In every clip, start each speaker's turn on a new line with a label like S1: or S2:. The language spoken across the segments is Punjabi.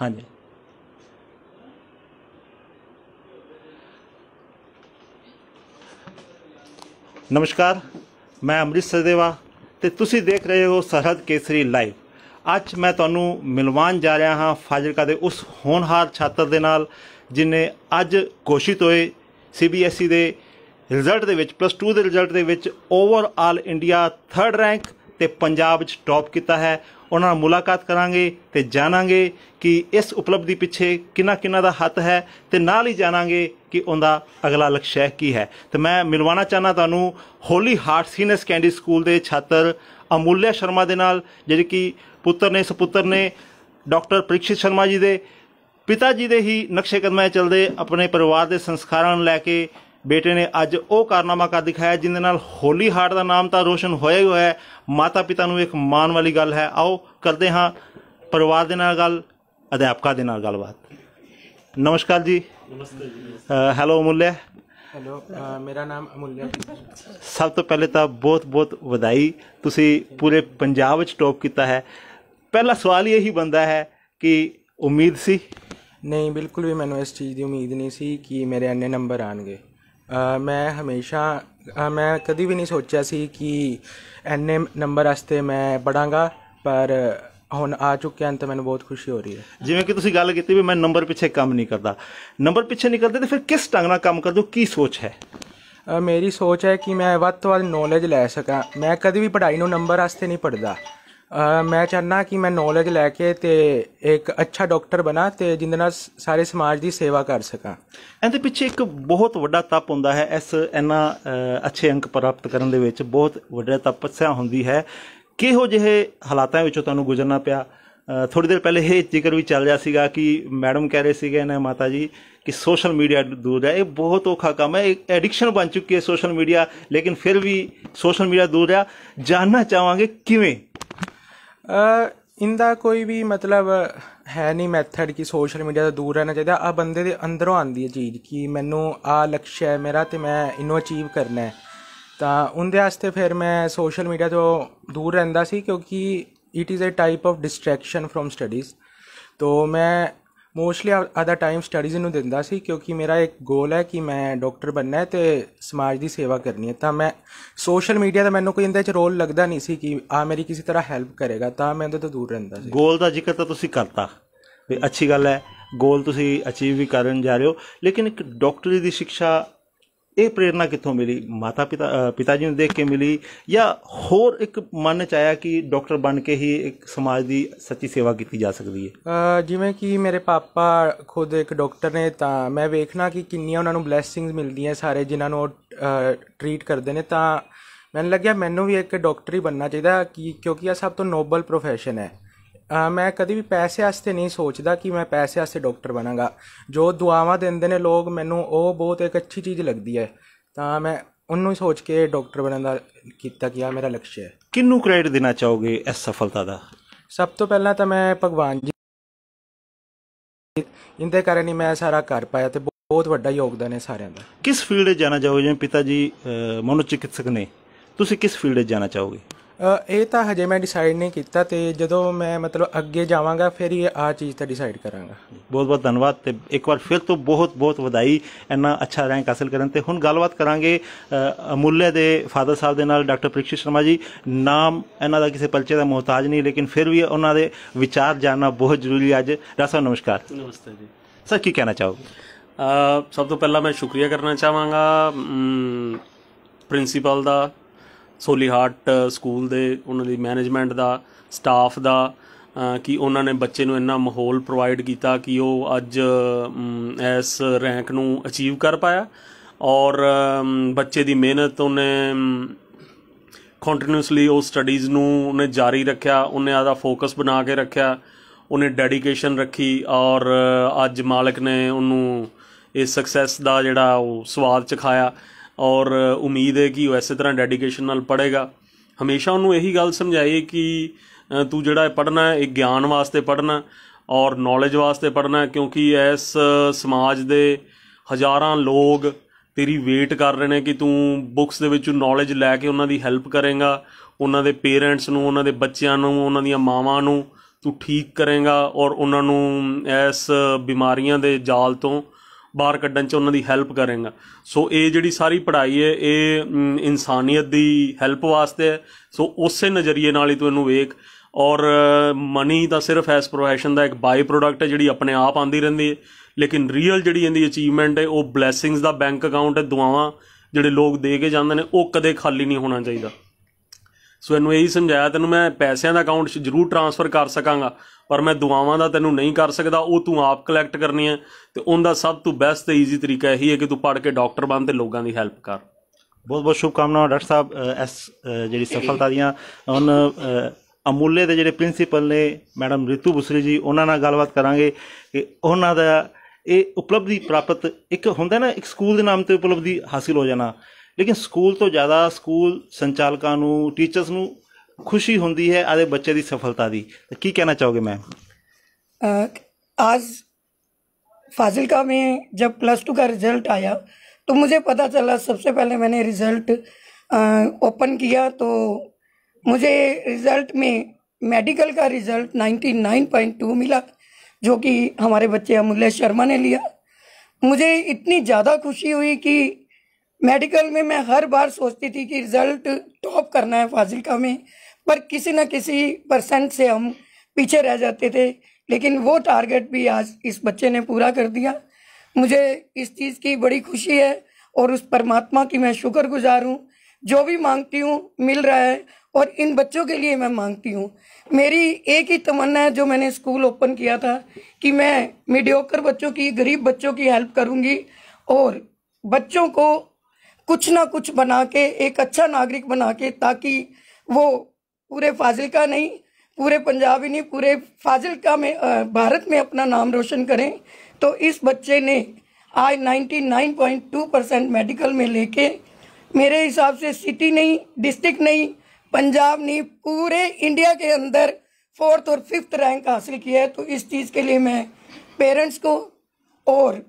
S1: ਹਾਂਜੀ। ਨਮਸਕਾਰ, ਮੈਂ ਅੰਮ੍ਰਿਤ ਸਦੇਵਾ ਤੇ ਤੁਸੀਂ ਦੇਖ ਰਹੇ ਹੋ ਸਰਹੱਦ ਕੇਸਰੀ ਲਾਈਵ। ਅੱਜ ਮੈਂ ਤੁਹਾਨੂੰ ਮਿਲਵਾਉਣ ਜਾ ਰਿਹਾ ਹਾਂ ਫਾਜ਼ਿਲਕਾ ਦੇ ਉਸ ਹੋਣਹਾਰ ਛਾਤਰ ਦੇ ਨਾਲ, ਜਿਨੇ ਅੱਜ ਘੋਸ਼ਿਤ ਹੋਏ ਸੀਬੀਐਸਈ ਦੇ ਰਿਜ਼ਲਟ ਦੇ ਵਿੱਚ ਪਲੱਸ 2 ਦੇ ਰਿਜ਼ਲਟ ਦੇ ਵਿੱਚ ਓਵਰਆਲ ਇੰਡੀਆ 3rd ਰੈਂਕ ਤੇ ਪੰਜਾਬ ਵਿੱਚ ਟੌਪ ਕੀਤਾ ਹੈ। ਉਹਨਾਂ ਨਾਲ ਮੁਲਾਕਾਤ ਕਰਾਂਗੇ ਤੇ ਜਾਣਾਂਗੇ ਕਿ ਇਸ ਉਪਲਬਧੀ ਪਿੱਛੇ ਕਿੰਨਾ ਕਿੰਨਾ ਦਾ ਹੱਥ ਹੈ ਤੇ ਨਾਲ ਹੀ ਜਾਣਾਂਗੇ ਕਿ ਉਹਦਾ ਅਗਲਾ ਲਕਸ਼ਯ ਕੀ ਹੈ। ਤੇ ਮੈਂ ਮਿਲਵਾਣਾ ਚਾਹਨਾ ਤੁਹਾਨੂੰ holy heart senior secondary school ਦੇ ਛਾਤਰ ਅਮੁੱਲਿਆ ਸ਼ਰਮਾ ਦੇ ਨਾਲ, ਜਿਹੜੇ ਕਿ ਪੁੱਤਰ ਨੇ, ਸੁਪੁੱਤਰ ਨੇ, ਡਾਕਟਰ ਪ੍ਰੀਕਸ਼ਿਤ ਸ਼ਰਮਾ ਜੀ ਦੇ, ਪਿਤਾ ਜੀ ਦੇ ਹੀ ਨਕਸ਼ੇ ਕਦਮਾਂ 'ਚ ਚੱਲਦੇ ਆਪਣੇ ਪਰਿਵਾਰ ਦੇ ਸੰਸਕਾਰਾਂ ਨੂੰ ਲੈ ਕੇ ਬੇਟੇ ਨੇ ਅੱਜ ਉਹ ਕਾਰਨਾਮਾ ਕਰ ਦਿਖਾਇਆ ਜਿੰਦੇ ਨਾਲ ਹੋਲੀ ਹਾਰਟ ਦਾ ਨਾਮ ਤਾਂ ਰੋਸ਼ਨ ਹੋਇਆ ਹੀ ਹੋਇਆ ਹੈ। ਮਾਤਾ ਪਿਤਾ ਨੂੰ ਇੱਕ ਮਾਣ ਵਾਲੀ ਗੱਲ ਹੈ। ਆਓ ਕਰਦੇ ਹਾਂ ਪਰਿਵਾਰ ਦੇ ਨਾਲ ਗੱਲ ਅਧਿਆਪਕਾਂ ਦੇ ਨਾਲ ਗੱਲਬਾਤ। ਨਮਸਕਾਰ ਜੀ।
S2: ਨਮਸਤੇ ਜੀ
S1: ਹੈਲੋ ਅਮੁੱਲਿਆ।
S3: ਹੈਲੋ ਮੇਰਾ ਨਾਮ ਅਮੁੱਲਿਆ
S1: ਸਭ ਤੋਂ ਪਹਿਲੇ ਤਾਂ ਬਹੁਤ ਬਹੁਤ ਵਧਾਈ। ਤੁਸੀਂ ਪੂਰੇ ਪੰਜਾਬ ਵਿੱਚ ਟੌਪ ਕੀਤਾ ਹੈ। ਪਹਿਲਾ ਸਵਾਲ ਹੀ ਇਹੀ ਬੰਦਾ ਹੈ ਕਿ ਉਮੀਦ ਸੀ?
S3: ਨਹੀਂ ਬਿਲਕੁਲ ਵੀ ਮੈਨੂੰ ਇਸ ਚੀਜ਼ ਦੀ ਉਮੀਦ ਨਹੀਂ ਸੀ ਕਿ ਮੇਰੇ ਇੰਨੇ ਨੰਬਰ ਆਣਗੇ। ਮੈਂ ਹਮੇਸ਼ਾ ਮੈਂ ਕਦੀ ਵੀ ਨਹੀਂ ਸੋਚਿਆ ਸੀ ਕਿ ਇੰਨੇ ਨੰਬਰ ਵਾਸਤੇ ਮੈਂ ਪੜਾਂਗਾ ਪਰ ਹੁਣ ਆ ਚੁੱਕੇ ਹਨ ਤਾਂ ਮੈਨੂੰ ਬਹੁਤ ਖੁਸ਼ੀ ਹੋ ਰਹੀ ਹੈ।
S1: ਜਿਵੇਂ ਕਿ ਤੁਸੀਂ ਗੱਲ ਕੀਤੀ ਵੀ ਮੈਂ ਨੰਬਰ ਪਿੱਛੇ ਕੰਮ ਨਹੀਂ ਕਰਦਾ। ਨੰਬਰ ਪਿੱਛੇ ਨਹੀਂ ਕਰਦੇ ਤੇ ਫਿਰ ਕਿਸ ਢੰਗ ਨਾਲ ਕੰਮ ਕਰਦੇ ਹੋ? ਕੀ ਸੋਚ ਹੈ?
S3: ਮੇਰੀ ਸੋਚ ਹੈ ਕਿ ਮੈਂ ਵੱਧ ਤੋਂ ਵੱਧ ਨੌਲੇਜ ਲੈ ਸਕਾਂ। ਮੈਂ ਕਦੀ ਵੀ ਪੜ੍ਹਾਈ ਨੂੰ ਨੰਬਰ ਵਾਸਤੇ ਨਹੀਂ ਪੜਦਾ ਮੈਂ ਚਾਹਨਾ ਕਿ ਮੈਂ ਨੌਲੇਜ ਲੈ ਕੇ ਤੇ ਇੱਕ ਅੱਛਾ ਡਾਕਟਰ ਬਣਾ ਤੇ ਜਿੰਦੇ ਨਾਲ ਸਾਰੇ ਸਮਾਜ ਦੀ ਸੇਵਾ ਕਰ ਸਕਾਂ।
S1: ਇਹਦੇ ਪਿੱਛੇ ਇੱਕ ਬਹੁਤ ਵੱਡਾ ਤਪ ਹੁੰਦਾ ਹੈ, ਇਸ ਇੰਨਾ ਅੱਛੇ ਅੰਕ ਪ੍ਰਾਪਤ ਕਰਨ ਦੇ ਵਿੱਚ ਬਹੁਤ ਵੱਡਾ ਤਪੱਸਿਆ ਹੁੰਦੀ ਹੈ। ਕਿਹੋ ਜਿਹੇ ਹਾਲਾਤਾਂ ਵਿੱਚੋਂ ਤੁਹਾਨੂੰ ਗੁਜ਼ਰਨਾ ਪਿਆ? ਥੋੜੀ ਦੇਰ ਪਹਿਲੇ ਇਹ ਜ਼ਿਕਰ ਵੀ ਚੱਲ ਰਿਹਾ ਸੀਗਾ ਕਿ ਮੈਡਮ ਕਹਿ ਰਹੇ ਸੀਗੇ ਨਾ ਮਾਤਾ ਜੀ ਕਿ ਸੋਸ਼ਲ ਮੀਡੀਆ ਦੂਰ ਹੈ। ਇਹ ਬਹੁਤ ਔਖਾ ਕੰਮ ਹੈ। ਇੱਕ ਐਡਿਕਸ਼ਨ ਬਣ ਚੁੱਕੀ ਹੈ ਸੋਸ਼ਲ ਮੀਡੀਆ ਲੇਕਿਨ ਫਿਰ ਵੀ ਸੋਸ਼ਲ ਮੀਡੀਆ ਦੂਰ ਰਿਹਾ ਜਾਨਣਾ ਚਾਹਾਂਗੇ ਕਿਵੇਂ
S3: ਇਹਦਾ ਕੋਈ ਵੀ ਮਤਲਬ ਹੈ ਨਹੀਂ ਮੈਥਡ ਕਿ ਸੋਸ਼ਲ ਮੀਡੀਆ ਤੋਂ ਦੂਰ ਰਹਿਣਾ ਚਾਹੀਦਾ। ਆ ਬੰਦੇ ਦੇ ਅੰਦਰੋਂ ਆਉਂਦੀ ਹੈ ਚੀਜ਼ ਕਿ ਮੈਨੂੰ ਆ ਲਕਸ਼ ਹੈ ਮੇਰਾ ਤੇ ਮੈਂ ਇਹਨੂੰ ਅਚੀਵ ਕਰਨਾ ਹੈ। ਤਾਂ ਉਹਦੇ ਵਾਸਤੇ ਫਿਰ ਮੈਂ ਸੋਸ਼ਲ ਮੀਡੀਆ ਤੋਂ ਦੂਰ ਰਹਿੰਦਾ ਸੀ ਕਿਉਂਕਿ it is a type of distraction from studies ਤੋ ਮੈਂ ਮੋਸਟਲੀ ਆਦਾ ਟਾਈਮ ਸਟੱਡੀਜ਼ ਨੂੰ ਦਿੰਦਾ ਸੀ ਕਿਉਂਕਿ ਮੇਰਾ ਇੱਕ ਗੋਲ ਹੈ ਕਿ ਮੈਂ ਡਾਕਟਰ ਬਣਨਾ ਹੈ ਤੇ ਸਮਾਜ ਦੀ ਸੇਵਾ ਕਰਨੀ ਹੈ। ਤਾਂ ਮੈਂ ਸੋਸ਼ਲ ਮੀਡੀਆ ਦਾ ਮੈਨੂੰ ਕੋਈ ਇਹਦੇ ਚ ਰੋਲ ਲੱਗਦਾ ਨਹੀਂ ਸੀ ਕਿ ਆ ਮੇਰੀ ਕਿਸੇ ਤਰ੍ਹਾਂ ਹੈਲਪ ਕਰੇਗਾ, ਤਾਂ ਮੈਂ ਇਹਦੇ ਤੋਂ ਦੂਰ ਰਹਿੰਦਾ ਸੀ।
S1: ਗੋਲ ਦਾ ਜ਼ਿਕਰ ਤਾਂ ਤੁਸੀਂ ਕਰਤਾ। ਵੀ ਅੱਛੀ ਗੱਲ ਹੈ ਗੋਲ ਤੁਸੀਂ ਅਚੀਵ ਵੀ ਕਰਨ ਜਾ ਰਹੇ ਹੋ। ਲੇਕਿਨ ਇੱਕ ਡਾਕਟਰੀ ਦੀ ਸਿੱਖਿਆ ਇਹ ਪ੍ਰੇਰਣਾ ਕਿੱਥੋਂ ਮਿਲੀ? ਮਾਤਾ ਪਿਤਾ ਪਿਤਾ ਜੀ ਨੂੰ ਦੇਖ ਕੇ ਮਿਲੀ ਜਾਂ ਹੋਰ ਇੱਕ ਮਨ ਚ ਆਇਆ ਕਿ ਡਾਕਟਰ ਬਣ ਕੇ ਹੀ ਇੱਕ ਸਮਾਜ ਦੀ ਸੱਚੀ ਸੇਵਾ ਕੀਤੀ ਜਾ ਸਕਦੀ ਹੈ?
S3: ਜਿਵੇਂ ਕਿ ਮੇਰੇ ਪਾਪਾ ਖੁਦ ਇੱਕ ਡਾਕਟਰ ਨੇ ਤਾਂ ਮੈਂ ਵੇਖਣਾ ਕਿ ਕਿੰਨੀਆਂ ਉਹਨਾਂ ਨੂੰ ਬਲੇਸਿੰਗਸ ਮਿਲਦੀਆਂ ਸਾਰੇ ਜਿਨ੍ਹਾਂ ਨੂੰ ਉਹ ਟਰੀਟ ਕਰਦੇ ਨੇ ਤਾਂ ਮੈਨੂੰ ਲੱਗਿਆ ਮੈਨੂੰ ਵੀ ਇੱਕ ਡਾਕਟਰ ਹੀ ਬਣਨਾ ਚਾਹੀਦਾ ਕਿ ਕਿਉਂਕਿ ਇਹ ਸਭ ਤੋਂ ਨੋਬਲ ਪ੍ਰੋਫੈਸ਼ਨ ਹੈ। ਮੈਂ ਕਦੀ ਵੀ ਪੈਸੇ ਵਾਸਤੇ ਨਹੀਂ ਸੋਚਦਾ ਕਿ ਮੈਂ ਪੈਸੇ ਵਾਸਤੇ ਡਾਕਟਰ ਬਣਾਂਗਾ। ਜੋ ਦੁਆਵਾਂ ਦਿੰਦੇ ਨੇ ਲੋਕ ਮੈਨੂੰ ਉਹ ਬਹੁਤ ਇੱਕ ਅੱਛੀ ਚੀਜ਼ ਲੱਗਦੀ ਹੈ। ਤਾਂ ਮੈਂ ਉਹਨੂੰ ਹੀ ਸੋਚ ਕੇ ਡਾਕਟਰ ਬਣਨ ਦਾ ਕੀਤਾ ਕਿ ਆ ਮੇਰਾ ਲਕਸ਼ ਹੈ।
S1: ਕਿੰਨੂੰ ਕ੍ਰੈਡਿਟ ਦੇਣਾ ਚਾਹੋਗੇ ਇਸ ਸਫਲਤਾ ਦਾ?
S3: ਸਭ ਤੋਂ ਪਹਿਲਾਂ ਤਾਂ ਮੈਂ ਭਗਵਾਨ ਜੀ ਇੰਦੇ ਕਾਰਨ ਹੀ ਮੈਂ ਸਾਰਾ ਕਰ ਪਾਇਆ ਤੇ ਬਹੁਤ ਵੱਡਾ ਯੋਗਦਾਨ ਹੈ ਸਾਰਿਆਂ ਦਾ।
S1: ਕਿਸ ਫੀਲਡ 'ਚ ਜਾਣਾ ਚਾਹੋਗੇ? ਜਿਵੇਂ ਪਿਤਾ ਜੀ ਮਨੋਚਿਕਿਤਸਕ ਨੇ। ਤੁਸੀਂ ਕਿਸ ਫੀਲਡ 'ਚ ਜਾਣਾ ਚਾਹੋਗੇ?
S3: ਇਹ ਤਾਂ ਹਜੇ ਮੈਂ ਡਿਸਾਈਡ ਨਹੀਂ ਕੀਤਾ ਤੇ ਜਦੋਂ ਮੈਂ ਮਤਲਬ ਅੱਗੇ ਜਾਵਾਂਗਾ ਫਿਰ ਹੀ ਆ ਚੀਜ਼ ਤਾਂ ਡਿਸਾਈਡ ਕਰਾਂਗਾ।
S1: ਬਹੁਤ ਬਹੁਤ ਧੰਨਵਾਦ ਤੇ ਇੱਕ ਵਾਰ ਫਿਰ ਤੋਂ ਬਹੁਤ ਬਹੁਤ ਵਧਾਈ ਇੰਨਾ ਅੱਛਾ ਰੈਂਕ ਹਾਸਲ ਕਰਨ ਤੇ ਹੁਣ ਗੱਲਬਾਤ ਕਰਾਂਗੇ ਅ, ਅਮੁੱਲਿਆ ਦੇ ਫਾਦਰ ਸਾਹਿਬ ਦੇ ਨਾਲ ਡਾਕਟਰ ਪ੍ਰੀਕਸ਼ਿਤ ਸ਼ਰਮਾ ਜੀ। ਨਾਮ ਇਹਨਾਂ ਦਾ ਕਿਸੇ ਪਰਿਚੈ ਦਾ ਮੁਹਤਾਜ ਨਹੀਂ ਲੇਕਿਨ ਫਿਰ ਵੀ ਉਹਨਾਂ ਦੇ ਵਿਚਾਰ ਜਾਨਣਾ ਬਹੁਤ ਜ਼ਰੂਰੀ ਅੱਜ। ਸਾਹਿਬ ਨਮਸਕਾਰ।
S2: ਨਮਸਤੇ ਜੀ।
S1: ਸਰ ਕੀ ਕਹਿਣਾ ਚਾਹੋਗੇ?
S2: ਅ, ਸਭ ਤੋਂ ਪਹਿਲਾਂ ਮੈਂ ਸ਼ੁਕਰੀਆ ਕਰਨਾ ਚਾਹਾਂਗਾ ਪ੍ਰਿੰਸੀਪਲ ਦਾ ਸੋਲੀਹਾਟ ਸਕੂਲ ਦੇ ਉਹਨਾਂ ਦੀ ਮੈਨੇਜਮੈਂਟ ਦਾ ਸਟਾਫ ਦਾ ਕਿ ਉਹਨਾਂ ਨੇ ਬੱਚੇ ਨੂੰ ਇੰਨਾ ਮਾਹੌਲ ਪ੍ਰੋਵਾਈਡ ਕੀਤਾ ਕਿ ਉਹ ਅੱਜ ਇਸ ਰੈਂਕ ਨੂੰ ਅਚੀਵ ਕਰ ਪਾਇਆ ਔਰ ਬੱਚੇ ਦੀ ਮਿਹਨਤ ਉਹਨੇ ਕੰਟੀਨਿਊਸਲੀ ਉਹ ਸਟੱਡੀਜ਼ ਨੂੰ ਉਹਨੇ ਜਾਰੀ ਰੱਖਿਆ, ਉਹਨੇ ਆਦਾ ਫੋਕਸ ਬਣਾ ਕੇ ਰੱਖਿਆ, ਉਹਨੇ ਡੈਡੀਕੇਸ਼ਨ ਰੱਖੀ ਔਰ ਅੱਜ ਮਾਲਕ ਨੇ ਉਹਨੂੰ ਇਸ ਸਕਸੈਸ ਦਾ ਜਿਹੜਾ ਉਹ ਸਵਾਦ ਚਖਾਇਆ ਔਰ ਉਮੀਦ ਹੈ ਕਿ ਉਹ ਇਸੇ ਤਰ੍ਹਾਂ ਡੈਡੀਕੇਸ਼ਨ ਨਾਲ ਪੜ੍ਹੇਗਾ। ਹਮੇਸ਼ਾ ਉਹਨੂੰ ਇਹੀ ਗੱਲ ਸਮਝਾਈਏ ਕਿ ਤੂੰ ਜਿਹੜਾ ਪੜ੍ਹਨਾ ਹੈ, ਇਹ ਗਿਆਨ ਵਾਸਤੇ ਪੜ੍ਹਨਾ ਔਰ ਨੌਲੇਜ ਵਾਸਤੇ ਪੜ੍ਹਨਾ ਕਿਉਂਕਿ ਇਸ ਸਮਾਜ ਦੇ ਹਜ਼ਾਰਾਂ ਲੋਕ ਤੇਰੀ ਵੇਟ ਕਰ ਰਹੇ ਨੇ ਕਿ ਤੂੰ ਬੁੱਕਸ ਦੇ ਵਿੱਚੋਂ ਨੌਲੇਜ ਲੈ ਕੇ ਉਹਨਾਂ ਦੀ ਹੈਲਪ ਕਰੇਗਾ, ਉਹਨਾਂ ਦੇ ਪੇਰੈਂਟਸ ਨੂੰ, ਉਹਨਾਂ ਦੇ ਬੱਚਿਆਂ ਨੂੰ, ਉਹਨਾਂ ਦੀਆਂ ਮਾਵਾਂ ਨੂੰ ਤੂੰ ਠੀਕ ਕਰੇਗਾ ਔਰ ਉਹਨਾਂ ਨੂੰ ਇਸ ਬਿਮਾਰੀਆਂ ਦੇ ਜਾਲ ਤੋਂ ਬਾਹਰ ਕੱਢਣ 'ਚ ਉਹਨਾਂ ਦੀ ਹੈਲਪ ਕਰੇਗਾ। ਸੋ ਇਹ ਜਿਹੜੀ ਸਾਰੀ ਪੜ੍ਹਾਈ ਹੈ, ਇਹ ਇਨਸਾਨੀਅਤ ਦੀ ਹੈਲਪ ਵਾਸਤੇ ਹੈ। ਸੋ ਉਸੇ ਨਜ਼ਰੀਏ ਨਾਲ ਹੀ ਤੂੰ ਇਹਨੂੰ ਵੇਖ। ਔਰ ਮਨੀ ਤਾਂ ਸਿਰਫ ਐਸ ਪ੍ਰੋਫੈਸ਼ਨ ਦਾ ਇੱਕ ਬਾਈ ਪ੍ਰੋਡਕਟ ਹੈ, ਜਿਹੜੀ ਆਪਣੇ ਆਪ ਆਂਦੀ ਰਹਿੰਦੀ ਹੈ। ਲੇਕਿਨ ਰੀਅਲ ਜਿਹੜੀ ਇਹਦੀ ਅਚੀਵਮੈਂਟ ਹੈ, ਉਹ ਬਲੇਸਿੰਗਸ ਦਾ ਬੈਂਕ ਅਕਾਊਂਟ ਹੈ, ਦੁਆਵਾਂ ਜਿਹੜੇ ਲੋਕ ਦੇ ਕੇ ਜਾਂਦੇ ਨੇ, ਉਹ ਕਦੇ ਖਾਲੀ ਨਹੀਂ ਹੋਣਾ ਚਾਹੀਦਾ। ਸੋ ਇਹਨੂੰ ਇਹੀ ਸਮਝਾਇਆ ਤੈਨੂੰ ਮੈਂ ਪੈਸਿਆਂ ਦਾ ਅਕਾਊਂਟ 'ਚ ਜ਼ਰੂਰ ਟਰਾਂਸਫਰ ਕਰ ਸਕਾਂਗਾ ਪਰ ਮੈਂ ਦੁਆਵਾਂ ਦਾ ਤੈਨੂੰ ਨਹੀਂ ਕਰ ਸਕਦਾ ਉਹ ਤੂੰ ਆਪ ਕਲੈਕਟ ਕਰਨੀ ਹੈ ਤੇ ਉਹਦਾ ਸਭ ਤੋਂ ਬੈਸਟ ਤੇ ਈਜ਼ੀ ਤਰੀਕਾ ਇਹੀ ਹੈ ਕਿ ਤੂੰ ਪੜ੍ਹ ਕੇ ਡਾਕਟਰ ਬਣ ਤੇ ਲੋਕਾਂ ਦੀ ਹੈਲਪ ਕਰ।
S1: ਬਹੁਤ ਬਹੁਤ ਸ਼ੁਭਕਾਮਨਾਵਾਂ ਡਾਕਟਰ ਸਾਹਿਬ ਇਸ ਜਿਹੜੀ ਸਫਲਤਾ ਦੀਆਂ। ਹੁਣ ਅ, ਅਮੁੱਲੇ ਦੇ ਜਿਹੜੇ ਪ੍ਰਿੰਸੀਪਲ ਨੇ ਮੈਡਮ ਰਿਤੂ ਬੁਸਰੀ ਜੀ ਉਹਨਾਂ ਨਾਲ ਗੱਲਬਾਤ ਕਰਾਂਗੇ ਕਿ ਉਹਨਾਂ ਦਾ ਇਹ ਉਪਲਬਧੀ ਪ੍ਰਾਪਤ ਇੱਕ ਹੁੰਦਾ ਨਾ ਇੱਕ ਸਕੂਲ ਦੇ ਨਾਮ ਤੇ ਉਪਲਬਧੀ ਹਾਸਿਲ ਹੋ ਜਾਣਾ। ਲੇਕਿਨ ਸਕੂਲ ਤੋਂ ਜ਼ਿਆਦਾ ਸਕੂਲ ਸੰਚਾਲਕਾਂ ਨੂੰ ਟੀਚਰਸ ਨੂੰ ਖੁਸ਼ੀ ਹੁੰਦੀ ਹੈ ਆਦੇ ਬੱਚੇ ਦੀ ਸਫਲਤਾ ਦੀ ਤਾਂ ਕੀ ਕਹਿਣਾ ਚਾਹੋਗੇ ਮੈਮ
S4: अ, आज फाजिलका में जब प्लस टू का रिजल्ट आया तो मुझे पता चला सबसे पहले मैंने रिजल्ट ओपन किया तो मुझे रिजल्ट में मेडिकल का रिजल्ट 99.2 मिला जो कि हमारे बच्चे अमूल्य शर्मा ने लिया मुझे इतनी ज़्यादा खुशी हुई कि मेडिकल में मैं हर बार सोचती थी कि रिज़ल्ट टॉप करना है फाजिलका में, पर किसी न किसी परसेंट से हम पीछे रह जाते थे। लेकिन वो टारगेट भी आज इस बच्चे ने पूरा कर दिया। मुझे इस चीज़ की बड़ी खुशी है और उस परमात्मा की मैं शुक्र गुजार हूँ। जो भी मांगती हूँ, मिल रहा है और इन बच्चों के लिए मैं मांगती हूँ। मेरी एक ही तमन्ना है जो मैंने स्कूल ओपन किया था कि मैं मीडियोकर बच्चों की, गरीब बच्चों की हेल्प करूँगी और बच्चों को कुछ ना कुछ बना के, एक अच्छा नागरिक बना के, ताकि वो पूरे फाजिलका नहीं, पूरे पंजाब ही नहीं, पूरे फाजिलका में भारत में अपना नाम रोशन करें। तो इस बच्चे ने आज 99.2 परसेंट मेडिकल में लेके, मेरे हिसाब से सिटी नहीं, डिस्ट्रिक्ट नहीं, पंजाब नहीं, पूरे इंडिया के अंदर फोर्थ और फिफ्थ रैंक हासिल किया है। तो इस चीज़ के लिए मैं पेरेंट्स को और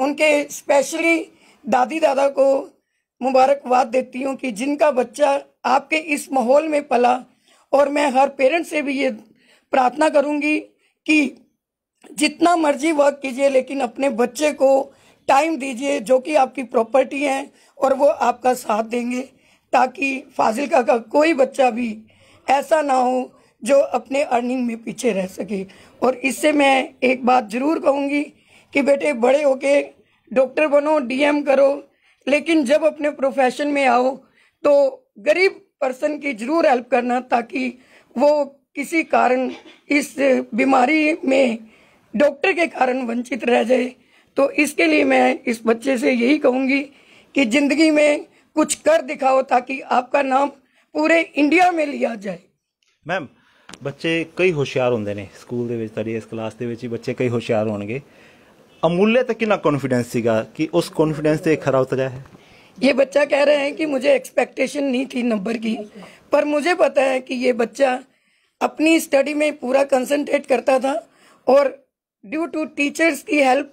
S4: उनके स्पेशली दादी दादा को मुबारकबाद देती हूँ कि जिनका बच्चा आपके इस माहौल में पला और मैं हर पेरेंट से भी ये प्रार्थना करूँगी कि जितना मर्ज़ी वर्क कीजिए, लेकिन अपने बच्चे को टाइम दीजिए जो कि आपकी प्रॉपर्टी है और वो आपका साथ देंगे, ताकि फाजिलका का कोई बच्चा भी ऐसा ना हो जो अपने अर्निंग में पीछे रह सके। और इससे मैं एक बात ज़रूर कहूँगी कि बेटे, बड़े होके डॉक्टर बनो डीएम करो लेकिन जब अपने प्रोफेशन में आओ तो गरीब पर्सन की जरूर हेल्प करना ताकि वो किसी कारण इस बीमारी में डॉक्टर के कारण वंचित रह जाए तो इसके लिए मैं इस बच्चे से यही कहूँगी कि ज़िंदगी में कुछ कर दिखाओ ताकि आपका नाम पूरे इंडिया में लिया जाए
S1: ਮੈਮ ਬੱਚੇ ਕਈ ਹੁਸ਼ਿਆਰ ਹੁੰਦੇ ਨੇ ਸਕੂਲ ਦੇ ਵਿੱਚ ਤੁਹਾਡੀ ਇਸ ਕਲਾਸ ਦੇ ਵਿੱਚ ਹੀ ਬੱਚੇ ਕਈ ਹੁਸ਼ਿਆਰ ਹੋਣਗੇ अमूल्य तक कितना कॉन्फिडेंस सीगा, कि उस कॉन्फिडेंस से खरा उतरा है
S4: ये बच्चा कह रहे हैं कि मुझे एक्सपेक्टेशन नहीं थी नंबर की, पर मुझे पता है कि ये बच्चा अपनी स्टडी में पूरा कंसंट्रेट करता था और ड्यू टू टीचर्स की हेल्प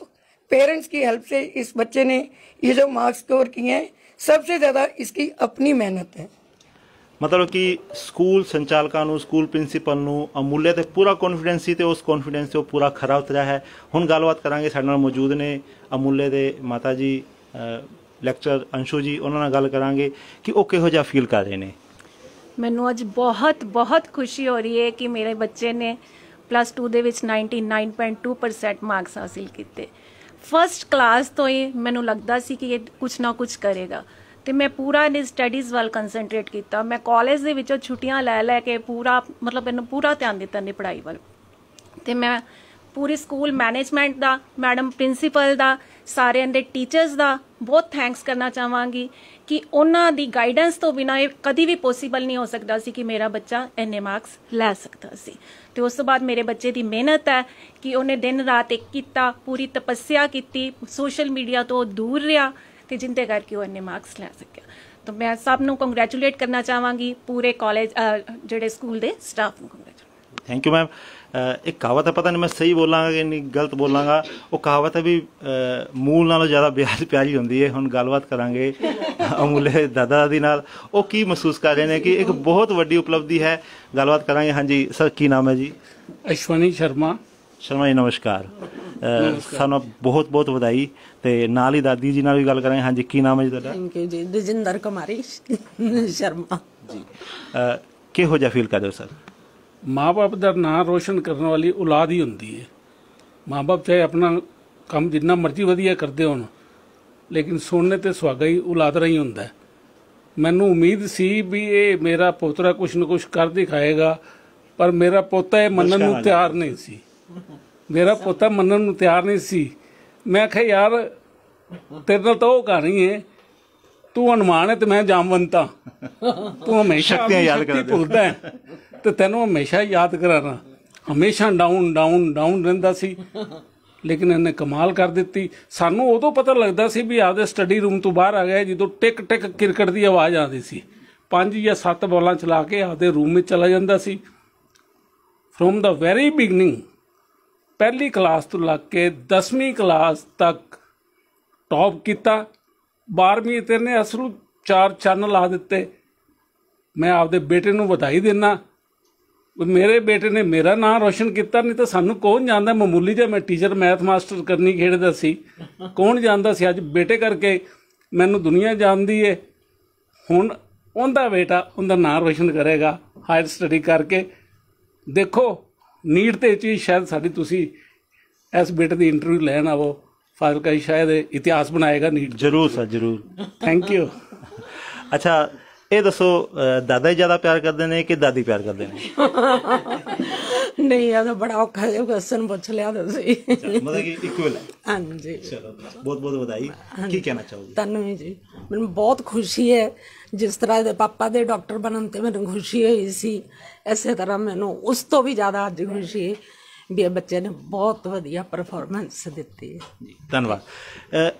S4: पेरेंट्स की हेल्प से इस बच्चे ने ये जो मार्क्स स्कोर किए हैं, सबसे ज़्यादा इसकी अपनी मेहनत है।
S1: ਮਤਲਬ ਕਿ ਸਕੂਲ ਸੰਚਾਲਕਾਂ ਨੂੰ, ਸਕੂਲ ਪ੍ਰਿੰਸੀਪਲ ਨੂੰ ਅਮੂਲੇ ਤੇ ਪੂਰਾ ਕੌਨਫੀਡੈਂਸ ਸੀ ਤੇ ਉਸ ਕੌਨਫੀਡੈਂਸ ਤੇ ਉਹ ਪੂਰਾ ਖਰਾ ਉਤਰਿਆ ਹੈ। ਹੁਣ ਗੱਲਬਾਤ ਕਰਾਂਗੇ, ਸਾਡੇ ਨਾਲ ਮੌਜੂਦ ਨੇ ਅਮੂਲੇ ਦੇ ਮਾਤਾ ਜੀ ਲੈਕਚਰ ਅੰਸ਼ੂ ਜੀ, ਉਹਨਾਂ ਨਾਲ ਗੱਲ ਕਰਾਂਗੇ ਕਿ ਉਹ ਕਿਹੋ ਜਿਹਾ ਫੀਲ ਕਰ ਰਹੇ ਨੇ।
S5: ਮੈਨੂੰ ਅੱਜ ਬਹੁਤ ਬਹੁਤ ਖੁਸ਼ੀ ਹੋ ਰਹੀ ਹੈ ਕਿ ਮੇਰੇ ਬੱਚੇ ਨੇ ਪਲੱਸ 2 ਦੇ ਵਿੱਚ 99.2% ਮਾਰਕਸ ਹਾਸਿਲ ਕੀਤੇ। ਫਰਸਟ ਕਲਾਸ ਤੋਂ ਹੀ ਮੈਨੂੰ ਲੱਗਦਾ ਸੀ ਕਿ ਇਹ ਕੁਝ ਨਾ ਕੁਝ ਕਰੇਗਾ। ਤੇ ਮੈਂ ਪੂਰਾ ਇਹਨੇ ਸਟੱਡੀਜ਼ ਵੱਲ ਕਨਸੈਂਟਰੇਟ ਕੀਤਾ। ਮੈਂ ਕਾਲਜ ਦੇ ਵਿੱਚੋਂ ਛੁੱਟੀਆਂ ਲੈ ਲੈ ਕੇ ਪੂਰਾ, ਮਤਲਬ ਇਹਨੂੰ ਪੂਰਾ ਧਿਆਨ ਦਿੱਤਾ ਨੇ ਪੜ੍ਹਾਈ ਵੱਲ। ਤੇ ਮੈਂ ਪੂਰੇ ਸਕੂਲ ਮੈਨੇਜਮੈਂਟ ਦਾ ਮੈਡਮ ਪ੍ਰਿੰਸੀਪਲ ਦਾ ਸਾਰਿਆਂ ਦੇ ਟੀਚਰਸ ਦਾ ਬਹੁਤ ਥੈਂਕਸ ਕਰਨਾ ਚਾਹਾਂਗੀ ਕਿ ਉਹਨਾਂ ਦੀ ਗਾਈਡੈਂਸ ਤੋਂ ਬਿਨਾਂ ਇਹ ਕਦੀ ਵੀ ਪੋਸੀਬਲ ਨਹੀਂ ਹੋ ਸਕਦਾ ਸੀ ਕਿ ਮੇਰਾ ਬੱਚਾ ਇੰਨੇ ਮਾਰਕਸ ਲੈ ਸਕਦਾ ਸੀ। ਤੇ ਉਸ ਤੋਂ ਬਾਅਦ ਮੇਰੇ ਬੱਚੇ ਦੀ ਮਿਹਨਤ ਹੈ ਕਿ ਉਹਨੇ ਦਿਨ ਰਾਤ ਇੱਕ ਕੀਤਾ, ਪੂਰੀ ਤਪੱਸਿਆ ਕੀਤੀ ਸੋਸ਼ਲ ਮੀਡੀਆ ਤੋਂ ਦੂਰ ਰਿਹਾ। ਤੇ ਜਿੰਦੇ ਕਰਕੇ ਉਹ ਇੰਨੇ ਮਾਰਕਸ ਲੈ ਸਕਿਆ। ਤਾਂ ਮੈਂ ਸਭ ਨੂੰ ਕੰਗ੍ਰੈਚੁਲੇਟ ਕਰਨਾ ਚਾਹਾਂਗੀ ਪੂਰੇ ਕਾਲਜ ਜਿਹੜੇ ਸਕੂਲ ਦੇ ਸਟਾਫ ਨੂੰ ਕੰਗ੍ਰੈਚੁਲੇਟ
S1: ਥੈਂਕ ਯੂ ਮੈਮ ਇੱਕ ਕਹਾਵਤ ਹੈ ਪਤਾ ਨਹੀਂ ਮੈਂ ਸਹੀ ਬੋਲਾਂਗਾ ਕਿ ਨਹੀਂ ਗਲਤ ਬੋਲਾਂਗਾ। ਉਹ ਕਹਾਵਤ ਹੈ ਵੀ ਮੂਲ ਨਾਲੋਂ ਜ਼ਿਆਦਾ ਪਿਆਰੀ ਪਿਆਰੀ ਹੁੰਦੀ ਹੈ। ਹੁਣ ਗੱਲਬਾਤ ਕਰਾਂਗੇ ਅਮੁੱਲੇ ਦਾਦਾ ਦਾਦੀ ਨਾਲ। ਉਹ ਕੀ ਮਹਿਸੂਸ ਕਰ ਰਹੇ ਨੇ ਕਿ ਇੱਕ ਬਹੁਤ ਵੱਡੀ ਉਪਲਬਧੀ ਹੈ। ਗੱਲਬਾਤ ਕਰਾਂਗੇ। ਹਾਂਜੀ ਸਰ ਕੀ ਨਾਮ ਹੈ ਜੀ?
S6: ਅਸ਼ਵਨੀ ਸ਼ਰਮਾ।
S1: ਸ਼ਰਮਾ ਜੀ ਨਮਸਕਾਰ। ਸਾਨੂੰ ਬਹੁਤ ਬਹੁਤ ਵਧਾਈ ਤੇ ਨਾਲ ਹੀ ਦਾਦੀ ਜੀ ਨਾਲ ਵੀ ਗੱਲ ਕਰਾਂਗੇ। ਹਾਂਜੀ ਕੀ ਨਾਮ ਹੈ ਜੀ ਤੁਹਾਡਾ?
S7: ਥੈਂਕ ਯੂ ਜੀ ਰਜਿੰਦਰ ਕੁਮਾਰੀ ਸ਼ਰਮਾ।
S1: ਜੀ। ਅ, ਕਿਹੋ ਜਿਹਾ ਫੀਲ ਕਰ ਰਹੇ ਹੋ ਸਰ?
S6: ਮਾਪੇ ਦਾ ਨਾਂ ਰੋਸ਼ਨ ਕਰਨ ਵਾਲੀ ਔਲਾਦ ਹੀ ਹੁੰਦੀ ਹੈ। ਮਾਪੇ ਚਾਹੇ ਆਪਣਾ ਕੰਮ ਜਿੰਨਾ ਮਰਜ਼ੀ ਵਧੀਆ ਕਰਦੇ ਹੋਣ ਲੇਕਿਨ ਸੁਣਨੇ ਤੇ ਸੁਹਾਗਾ ਹੀ ਔਲਾਦ ਰਹੀ ਹੁੰਦਾ ਹੈ। ਮੈਨੂੰ ਉਮੀਦ ਸੀ ਵੀ ਇਹ ਮੇਰਾ ਪੋਤਰਾ ਕੁਛ ਨਾ ਕੁਛ ਕਰ ਦਿਖਾਏਗਾ ਪਰ ਮੇਰਾ ਪੋਤਾ ਇਹ ਮੰਨਣ ਨੂੰ ਤਿਆਰ ਨਹੀਂ ਸੀ। ਮੇਰਾ ਪੋਤਾ ਮੰਨਣ ਨੂੰ ਤਿਆਰ ਨਹੀਂ ਸੀ। ਮੈਂ ਕਿਹਾ ਯਾਰ ਤੇਰੇ ਨਾਲ ਤਾਂ ਉਹ ਕਹਾਣੀ ਹੈ ਤੂੰ ਅਨੁਮਾਨ ਹੈ ਤੇ ਮੈਂ ਜਾਮਵੰਤਾ ਤੂੰ ਹਮੇਸ਼ਾ
S1: ਸ਼ਕਤੀਆਂ ਯਾਦ
S6: ਆਪਣੀ
S1: ਕਰਾ
S6: ਸ਼ਕਤੀ ਭੁੱਲਦਾ ਹੈ ਤੇ ਤੈਨੂੰ ਹਮੇਸ਼ਾ ਯਾਦ ਕਰਾਣਾ। ਹਮੇਸ਼ਾ ਡਾਊਨ ਡਾਊਨ ਡਾਊਨ ਰਹਿੰਦਾ ਸੀ। ਲੇਕਿਨ ਇਹਨੇ ਕਮਾਲ ਕਰ ਦਿੱਤੀ। ਸਾਨੂੰ ਉਦੋਂ ਪਤਾ ਲੱਗਦਾ ਸੀ ਵੀ ਆਪਦੇ ਸਟੱਡੀ ਰੂਮ ਤੋਂ ਬਾਹਰ ਆ ਗਿਆ ਜਦੋਂ ਟਿਕ ਟਿਕ ਕ੍ਰਿਕਟ ਦੀ ਆਵਾਜ਼ ਆਉਂਦੀ ਸੀ। ਪੰਜ ਜਾਂ ਸੱਤ ਬਾਲਾਂ ਚਲਾ ਕੇ ਆਪਦੇ ਰੂਮ ਵਿੱਚ ਚਲਾ ਜਾਂਦਾ ਸੀ। ਫਰੋਮ ਦਾ ਵੈਰੀ ਬਿਗਨਿੰਗ ਪਹਿਲੀ ਕਲਾਸ ਤੋਂ ਲੱਗ ਕੇ 10ਵੀਂ ਕਲਾਸ ਤੱਕ ਟੌਪ ਕੀਤਾ। 12ਵੀਂ ਤੇ ਨੇ ਅਸਰੂ ਚਾਰ ਚੰਨ ਲਾ ਦਿੱਤੇ। ਮੈਂ ਆਪਦੇ ਬੇਟੇ ਨੂੰ ਵਧਾਈ ਦਿੰਨਾ। ਮੇਰੇ ਬੇਟੇ ਨੇ ਮੇਰਾ ਨਾਮ ਰੋਸ਼ਨ ਕੀਤਾ, ਨਹੀਂ ਤਾਂ ਸਾਨੂੰ ਕੌਣ ਜਾਣਦਾ? ਮਾਮੂਲੀ ਜਿਹਾ ਮੈਂ ਟੀਚਰ ਮੈਥ ਮਾਸਟਰ ਕਰਨੀ ਖੇਡਦਾ ਸੀ। ਕੌਣ ਜਾਣਦਾ ਸੀ? ਅੱਜ ਬੇਟੇ ਕਰਕੇ ਮੈਨੂੰ ਦੁਨੀਆ ਜਾਣਦੀ ਏ। ਹੁਣ ਉਹਦਾ ਬੇਟਾ ਉਹਦਾ ਨਾਮ ਰੋਸ਼ਨ ਕਰੇਗਾ ਹਾਇਰ ਸਟੱਡੀ ਕਰਕੇ। ਦੇਖੋ ਨੀਟ ਤੇ ਚੀਜ਼ ਸ਼ਾਇਦ ਸਾਡੀ ਤੁਸੀਂ ਇਸ ਬੇਟੇ ਦੀ ਇੰਟਰਵਿਊ ਲੈਣ ਆਵੋ। ਫਾਜ਼ਿਲਕਾ ਹੀ ਸ਼ਾਇਦ ਇਤਿਹਾਸ ਬਣਾਏਗਾ ਨੀਟ
S1: ਜਰੂਰ ਸਰ ਜਰੂਰ।
S6: ਥੈਂਕ ਯੂ
S1: ਅੱਛਾ ਇਹ ਦੱਸੋ ਦਾਦਾ ਹੀ ਜ਼ਿਆਦਾ ਪਿਆਰ ਕਰਦੇ ਨੇ ਕਿ ਦਾਦੀ ਪਿਆਰ ਕਰਦੇ ਨੇ?
S7: ਨਹੀਂ ਇਹ ਤਾਂ ਬੜਾ ਔਖਾ ਜਿਹਾ ਕੁਐਸਚਨ ਪੁੱਛ ਲਿਆ ਤੁਸੀਂ।
S1: ਮਤਲਬ ਕਿ ਇਕੁਅਲ ਹੈ
S7: ਹਾਂਜੀ।
S1: ਚਲੋ ਬਹੁਤ ਬਹੁਤ ਵਧਾਈ। ਕੀ ਕਹਿਣਾ ਚਾਹੋਗੇ?
S7: ਤੁਹਾਨੂੰ ਜੀ। ਮੈਨੂੰ ਬਹੁਤ ਖੁਸ਼ੀ ਹੈ ਜਿਸ ਤਰ੍ਹਾਂ ਦੇ ਪਾਪਾ ਦੇ ਡਾਕਟਰ ਬਣਨ ਤੇ ਮੈਨੂੰ ਖੁਸ਼ੀ ਹੋਈ ਸੀ ਐਸੇ ਤਰ੍ਹਾਂ ਮੈਨੂੰ ਉਸ ਤੋਂ ਵੀ ਜ਼ਿਆਦਾ ਅੱਜ ਖੁਸ਼ੀ ਹੈ ਵੀ ਇਹ ਬੱਚੇ ਨੇ ਬਹੁਤ ਵਧੀਆ ਪਰਫਾਰਮੈਂਸ ਦਿੱਤੀ ਹੈ।
S1: ਜੀ ਧੰਨਵਾਦ।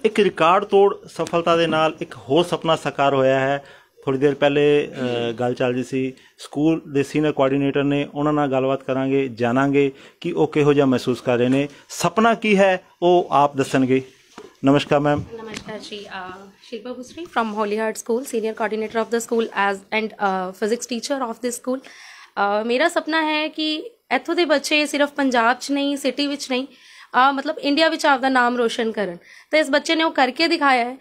S1: ਇੱਕ ਰਿਕਾਰਡ ਤੋੜ ਸਫਲਤਾ ਦੇ ਨਾਲ ਇੱਕ ਹੋਰ ਸੁਪਨਾ ਸਾਕਾਰ ਹੋਇਆ ਹੈ। ਥੋੜੀ ਦੇਰ ਪਹਿਲੇ ਗੱਲ ਚੱਲ ਰਹੀ ਸੀ। ਸਕੂਲ ਦੇ ਸੀਨੀਅਰ ਕੋਆਰਡੀਨੇਟਰ ਨੇ ਉਹਨਾਂ ਨਾਲ ਗੱਲਬਾਤ ਕਰਾਂਗੇ ਜਾਣਾਂਗੇ ਕਿ ਉਹ ਕਿਹੋ ਜਿਹਾ ਮਹਿਸੂਸ ਕਰ ਰਹੇ ਨੇ। ਸੁਪਨਾ ਕੀ ਹੈ ਉਹ ਆਪ ਦੱਸਣਗੇ। ਨਮਸਕਾਰ
S8: ma'am Shilpa Busri from Holy Heart School, senior coordinator of the school as and uh, physics teacher of this school. Uh, ਮੇਰਾ ਸੁਪਨਾ ਹੈ ਕਿ ਇੱਥੋਂ ਦੇ ਬੱਚੇ ਸਿਰਫ ਪੰਜਾਬ 'ਚ ਨਹੀਂ ਸਿਟੀ ਵਿੱਚ ਨਹੀਂ ਮਤਲਬ ਇੰਡੀਆ ਵਿੱਚ ਆਪਦਾ ਨਾਮ ਰੋਸ਼ਨ ਕਰਨ। ਤਾਂ ਇਸ ਬੱਚੇ ਨੇ ਉਹ ਕਰਕੇ ਦਿਖਾਇਆ ਹੈ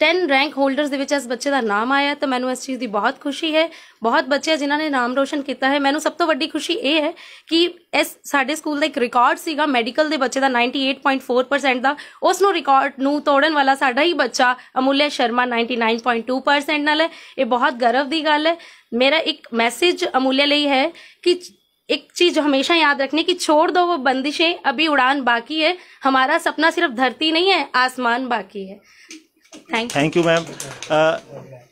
S8: 10 ਰੈਂਕ ਹੋਲਡਰਸ ਦੇ ਵਿੱਚ ਇਸ ਬੱਚੇ ਦਾ ਨਾਮ ਆਇਆ ਹੈ ਤਾਂ ਮੈਨੂੰ ਇਸ ਚੀਜ਼ ਦੀ ਬਹੁਤ ਖੁਸ਼ੀ ਹੈ ਬਹੁਤ ਬੱਚੇ ਆ ਜਿਨ੍ਹਾਂ ਨੇ ਨਾਮ ਰੋਸ਼ਨ ਕੀਤਾ ਹੈ ਮੈਨੂੰ ਸਭ ਤੋਂ ਵੱਡੀ ਖੁਸ਼ੀ ਇਹ ਹੈ ਕਿ ਇਸ ਸਾਡੇ ਸਕੂਲ ਦਾ ਇੱਕ ਰਿਕਾਰਡ ਸੀਗਾ ਮੈਡੀਕਲ ਦੇ ਬੱਚੇ ਦਾ 98.4% ਦਾ ਉਸ ਨੂੰ ਰਿਕਾਰਡ ਨੂੰ ਤੋੜਨ ਵਾਲਾ ਸਾਡਾ ਹੀ ਬੱਚਾ ਅਮੁੱਲਿਆ ਸ਼ਰਮਾ 99.2% ਨਾਲ ਹੈ ਇਹ ਬਹੁਤ ਗਰਵ ਦੀ ਗੱਲ ਹੈ ਮੇਰਾ ਇੱਕ ਮੈਸੇਜ ਅਮੁੱਲਿਆ ਲਈ ਹੈ ਕਿ एक चीज हमेशा याद रखनी कि छोड़ दो वो बंदिशें अभी उड़ान बाकी है हमारा सपना सिर्फ धरती नहीं है आसमान बाकी है ਥੈਂਕ
S1: ਥੈਂਕ ਯੂ ਮੈਮ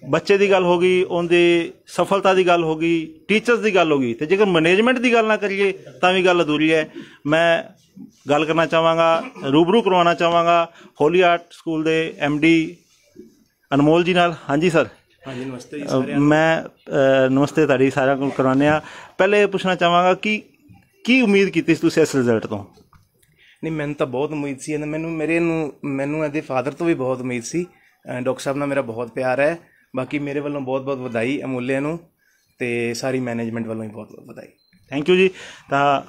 S1: ਬੱਚੇ ਦੀ ਗੱਲ ਹੋ ਗਈ ਉਹਦੇ ਸਫਲਤਾ ਦੀ ਗੱਲ ਹੋ ਗਈ ਟੀਚਰਸ ਦੀ ਗੱਲ ਹੋ ਗਈ। ਤੇ ਜੇਕਰ ਮੈਨੇਜਮੈਂਟ ਦੀ ਗੱਲ ਨਾ ਕਰੀਏ ਤਾਂ ਵੀ ਗੱਲ ਅਧੂਰੀ ਹੈ। ਮੈਂ ਗੱਲ ਕਰਨਾ ਚਾਹਾਂਗਾ ਰੂਬਰੂ ਕਰਵਾਉਣਾ ਚਾਹਾਂਗਾ ਹੋਲੀ ਆਰਟ ਸਕੂਲ ਦੇ ਐਮਡੀ ਅਨਮੋਲ ਜੀ ਨਾਲ। ਹਾਂਜੀ ਸਰ ਹਾਂਜੀ ਨਮਸਤੇ ਜੀ ਸਾਰਿਆਂ ਨੂੰ। ਮੈਂ ਨਮਸਤੇ ਤੁਹਾਡੀ ਸਾਰਿਆਂ ਨੂੰ ਕਰਵਾਉਂਦੇ ਆ ਪਹਿਲੇ ਪੁੱਛਣਾ ਚਾਹਾਂਗਾ ਕਿ ਕੀ ਉਮੀਦ ਕੀਤੀ ਸੀ ਤੁਸੀਂ ਇਸ ਰਿਜ਼ਲਟ ਤੋਂ?
S9: ਨਹੀਂ, ਮੈਨੂੰ ਤਾਂ ਬਹੁਤ ਉਮੀਦ ਸੀ ਇਹਨਾਂ ਮੈਨੂੰ, ਮੇਰੇ ਨੂੰ, ਮੈਨੂੰ ਇਹਦੇ ਫਾਦਰ ਤੋਂ ਵੀ ਬਹੁਤ ਉਮੀਦ ਸੀ। ਡਾਕਟਰ ਸਾਹਿਬ ਨਾਲ ਮੇਰਾ ਬਹੁਤ ਪਿਆਰ ਹੈ। ਬਾਕੀ ਮੇਰੇ ਵੱਲੋਂ ਬਹੁਤ-ਬਹੁਤ ਵਧਾਈ ਅਮੁੱਲੇ ਨੂੰ ਤੇ ਸਾਰੀ ਮੈਨੇਜਮੈਂਟ ਵੱਲੋਂ ਵੀ ਬਹੁਤ-ਬਹੁਤ ਵਧਾਈ।
S1: ਥੈਂਕ ਯੂ ਜੀ। ਤਾਂ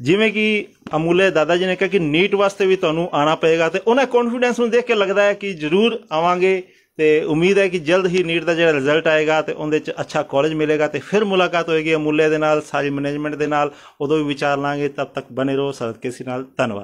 S1: ਜਿਵੇਂ ਕਿ ਅਮੂਲੇ ਦਾਦਾ ਜੀ ਨੇ ਕਿਹਾ ਕਿ ਨੀਟ ਵਾਸਤੇ ਵੀ ਤੁਹਾਨੂੰ ਆਣਾ ਪਏਗਾ ਤੇ ਉਹਨਾਂ ਕੌਨਫੀਡੈਂਸ ਨੂੰ ਦੇਖ ਕੇ ਲੱਗਦਾ ਹੈ ਕਿ ਜ਼ਰੂਰ ਆਵਾਂਗੇ। ਤੇ ਉਮੀਦ ਹੈ ਕਿ ਜਲਦ ਹੀ ਨੀਟ ਦਾ ਜਿਹੜਾ ਰਿਜ਼ਲਟ ਆਏਗਾ ਤੇ ਉਹਦੇ ਚ ਅੱਛਾ ਕਾਲਜ ਮਿਲੇਗਾ ਤੇ ਫਿਰ ਮੁਲਾਕਾਤ ਹੋਏਗੀ ਅਮੂਲੇ ਦੇ ਨਾਲ, ਸਾਰੀ ਮੈਨੇਜਮੈਂਟ ਦੇ ਨਾਲ। ਉਦੋਂ ਵੀ ਵਿਚਾਰ ਲਾਂਗੇ। ਤਦ ਤੱਕ ਬਨੇ ਰਹੋ। ਸਰਦ ਕੇਸੀ ਨਾਲ। ਧੰਨਵਾਦ।